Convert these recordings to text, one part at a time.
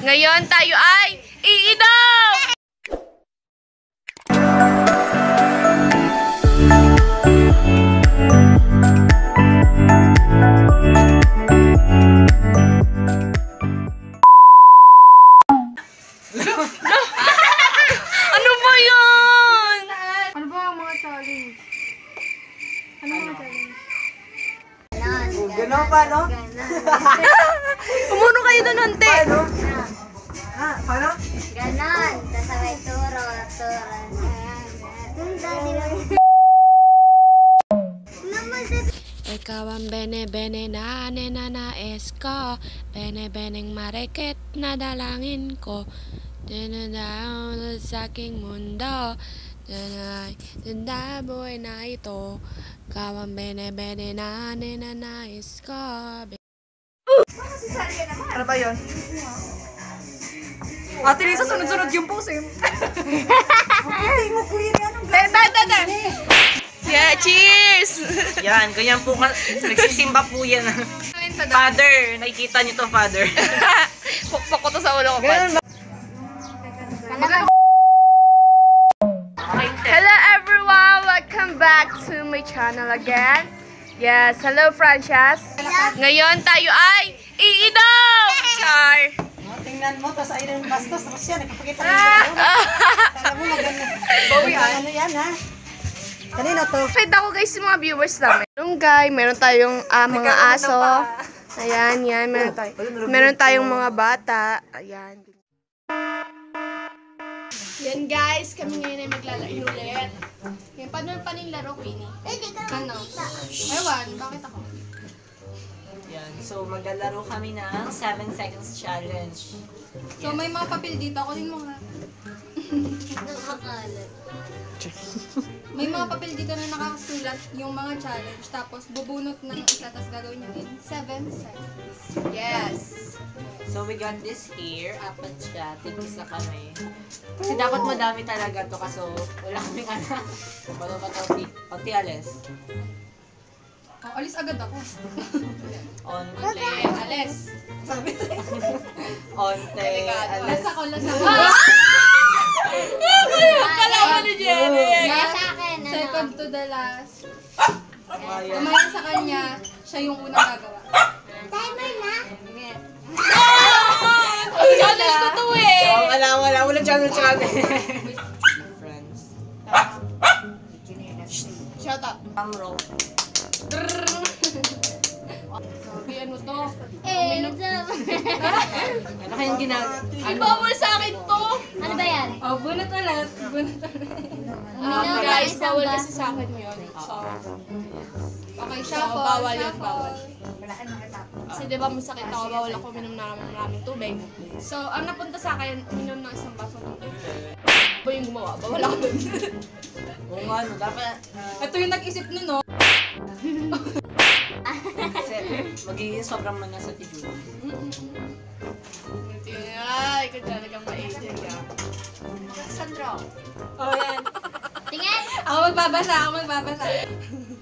Ngayon tayo ay iinom! ano ba yun? Ano ba ang mga challenge? Ano mga challenge? Gano'n pa, no? Umuno kayo doon, Hunte. Paano? Ha? Paano? Ganon. Tapos sabay turo, turo. Ikaw ang bene-bene na ninanais ko Bene-beneng marikit na dalangin ko Dinadaon sa aking mundo Danay, dandaboy na ito Ikaw ang bene-bene na ninanais ko Ano ba yun? Ate Lisa, sunod-sunod yung pose eh. Hindi mo po yun. Anong Tete, tete! Yeah, cheers! Yan, ganyan po. ka- Nagsisimba po yan. Father, nakikita niyo to, father. Pukpok ko to sa ulo ko, Pats. Hello everyone! Welcome back to my channel again. Yes, hello Frances. Ngayon tayo ay iinom! Char! Oh, Tingnan mo, tapos ayun yung bastos. Tapos yan, nagpapakita ng yung Alam mo, maganda. Ano yan, ha? Kanina to. Fed ako guys yung mga viewers namin. Yung guy, meron tayong ah, mga aso. Ayan, yan. Meron, tayo, meron tayong mga bata. Ayan. Yan guys, kami ngayon ay maglalaro ulit. Yan, paano pa yung laro, Queenie? Ano? Ewan, bakit ako? Yan. So, maglalaro kami ng 7 seconds challenge. So may mga papel dito. Ako din mga... Nakakalat. May mga papel dito na nakasulat yung mga challenge. Tapos bubunot ng isa. Tapos gagawin nyo in 7 seconds. Yes. So, we got this here. Apat siya. Tigisa kami. Kasi dapat madami talaga to. Kaso, wala kaming anak. Paano ba to? Pagti alis. Oh, alis agad ako. Onte. Alis. Onte. Las Alis. ako, las ako. Kalaman ni Jerry. Kaya sa akin, ano? Second to the last. Kumaya sa kanya, siya yung unang gagawa. Timer na. Challenge ko to eh. So, wala, wala. Wala channel channel. Friends. Shut up. Pang roll. Sabi ano to? Eh? Ano kayang ginagawa? Ay, bawal sa akin to. ano ba yan? Oh, bunot ulit. Bunot ulit. Um, Uminom ng guys, isang bawal ba? kasi sa akin yun. So, Okay, so shuffle. bawal yun, shuffle. bawal. Kasi di ba masakit ako, bawal ako minom na maraming tubig. So, ang napunta sa akin, minom ng isang baso ng tubig. Ba yung gumawa? Bawal ako dun. Oo nga, no. Dapat, Ito yung nag-isip nun, no? Kasi magiging sobrang mana sa tigo. Ay, ikaw talagang maiging ka. Sandro. Oh, yan. Tingin. Ako magbabasa, ako magbabasa.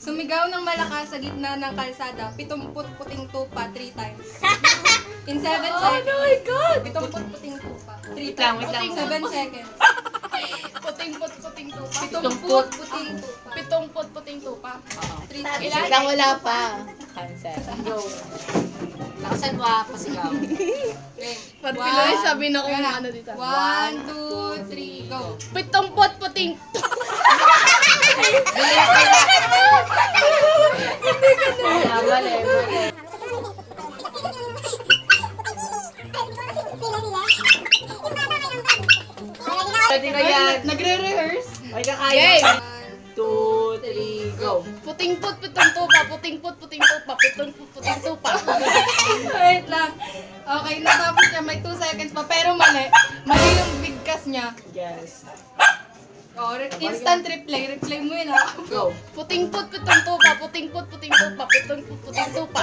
Sumigaw ng malakas sa gitna ng kalsada, pitumput puting tupa three times. In seven Oh seconds. my God! Pitumput puting tupa. Three Wait lang, times. wait lang. Seven seconds. Puting put, puting tupa. Pitumput puting tupa. Pitong put, puting tupa. Oo. Three times. Ilan? Ilang wala pa. Cancel. Go. Lakasan mo ah, pasigaw. One. Piloy, sabi na kung ano dito. One, two, three, go. Pitong put, puting mali, mali. Pwede na yan. Nagre-rehearse. Ay, kakain. Game! Two, three, go. Puting put, pitong tupa. Puting put, puting tupa. Pitong put, puting tupa. Wait lang. Okay, natapos niya. May 2 seconds pa. Pero mali. Mali yung bigkas niya. Yes. Oh, re- instant replay. Replay mo yun ah. Go. Puting put, pitong tupa. Puting put, puting tupa. Pitong put, puting tupa.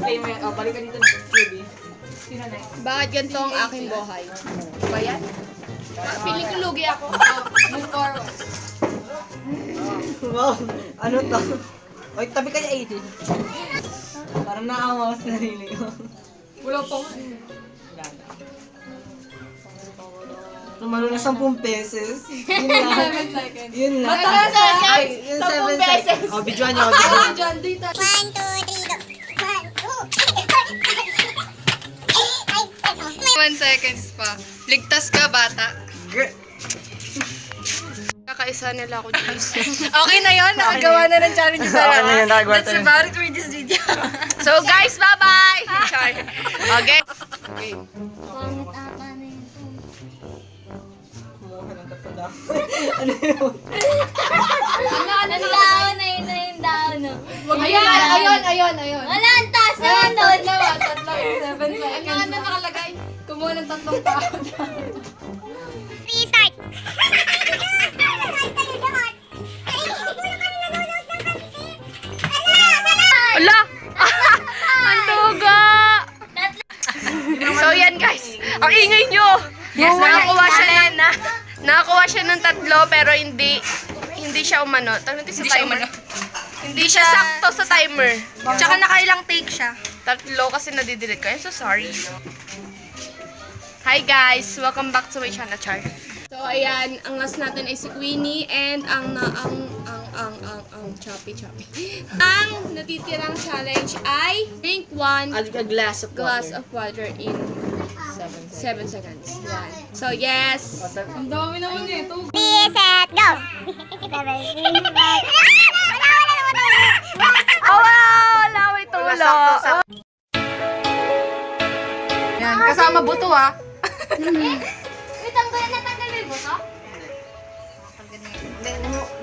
Play mo yan. Oh, balik ka dito. QB. Sino na? Bakit ganito ang aking buhay? Ba yan? Feeling ko lugi ako. Oh, move forward. Wow. Ano to? Oy, tabi kaya 18. Parang naawa ko sa sarili ko. Wala pa. Na. Tumalo na 10 pesos. Yun lang. 7 seconds. Yun lang. Mataas ha? Ay, yun 7 pesos. Oh, videoan niyo. Oh, John, dito. One, two, three, go. One, two. 1 seconds pa. Ligtas ka, bata. Kakaisa nila ako, Jeez. Okay na yun, nakagawa na ng challenge sa Okay na yun, nakagawa That's tayo. about it for this video. so guys, bye-bye! Sorry. Okay. Okay. Pangit ata na yun. Tatlo Ano yun? Ano, ano, daon na yun na yung daon, no? Ayun, ayun, ayun, ayun. Wala, ang taas naman doon. Kumuha ng tatlong tao. Restart. Ala! Ang so yan guys, ang ingay nyo! Yes, nakakuha siya ng, na, nakakuha siya ng tatlo pero hindi hindi siya umano. Tawag natin sa timer. Hindi siya sakto sa timer. Tsaka nakailang take siya. Tatlo kasi nadidelete ko. I'm so sorry. Hi guys! Welcome back to my channel, Char. So ayan, ang last natin ay si Queenie and ang na ang ang ang ang ang choppy choppy. Ang natitirang challenge ay drink one A, a glass of glass water. of water in Seven 7 seconds. seconds. Yan. So yes. Ang dami naman dito. Reset, go. Oh wow! Wala may tulo. Yan, kasama buto ah. Wait, tanggalin na tanggal mo yung buto?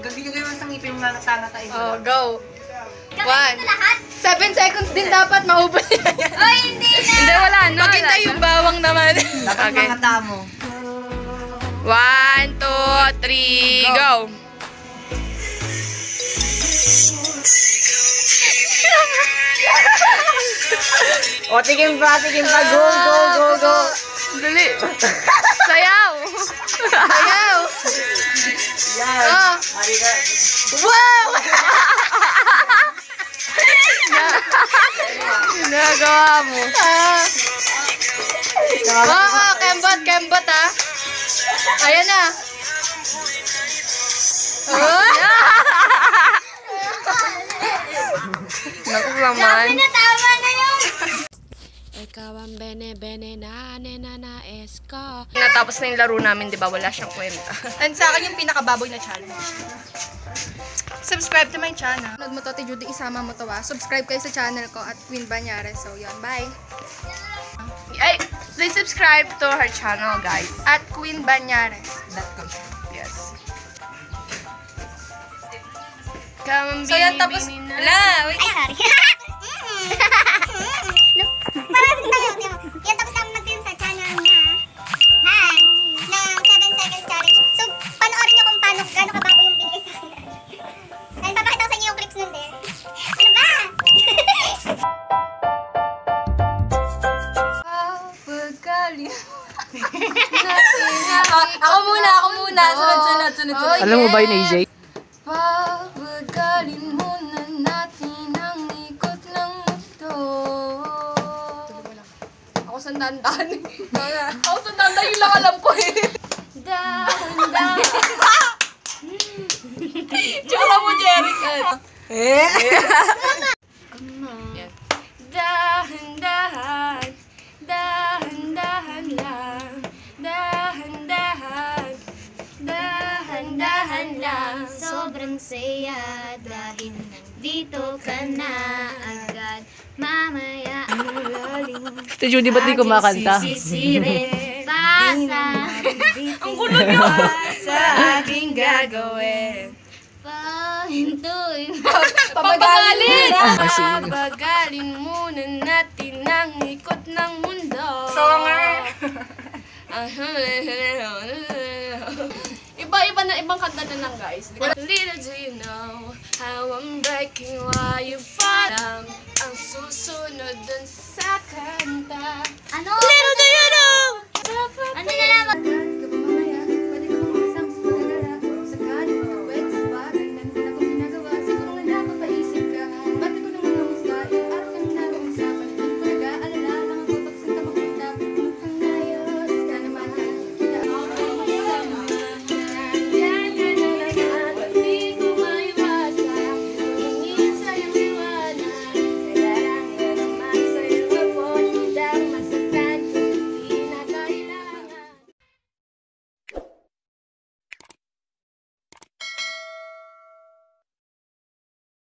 Gagawin kayo sa ngipin mo na ito. Oh, go. Gagawin ito lahat? 7 seconds din dapat maubos yan. Oy, hindi na. Hindi, wala na. Maghintay wala yung bawang naman. Dapat Okay. mga tamo. One, two, three, go! O, tigim pa, tigim pa. Go, go, go, go. Dali! Sayaw! Ayaw. Yan. Oh. Wow! Ginagawa mo. Ah. Oo, oh, kembot, kembot ah. Ayan na. Oh. Naku naman. Na. Ikaw ang bene-bene na na na esko. Natapos na yung laro namin, di ba? Wala siyang kwenta. And sa akin yung pinakababoy na challenge. Subscribe to my channel. Nag mo to, Ate Judy, isama mo to ah. Subscribe kayo sa channel ko at Queen Banyares. So, yun. Bye. Ay, please subscribe to her channel, guys. At Queen Banyares. Yes. Come So, yan tapos. Wala, wait. Ay, sorry. Yan tapos namin mag-film sa channel niya. Ha? Ng 7 seconds challenge. So, panoorin niyo kung paano, gaano kabago yung bigay sa akin. Papakita ko sa inyo yung clips nun din. Ano ba? Ah, ako muna, ako muna. Sunod, sunod, sunod, sunod. Alam mo ba yun, AJ? Pagpagalin Ako sandandan. Ako sandandan yung lang alam ko eh. Dahan-dahan. Tsaka mo, Jerica. Eh? Dahan-dahan, dahan-dahan lang, dahan-dahan, dahan-dahan lang. Sobrang saya dahil nandito ka na agad. Mamaya Ito, Judy, ba't di kumakanta? sisirin Basa Ang gulo niyo! Sa aking gagawin. Pahintuin Papagalin! Pabagalin muna natin ang ikot ng mundo. Songer. Iba-iba na, ibang kanta na lang guys. Little do you know how I'm breaking while you fall. Ang susunod dun sa kanta. Ano? Little do you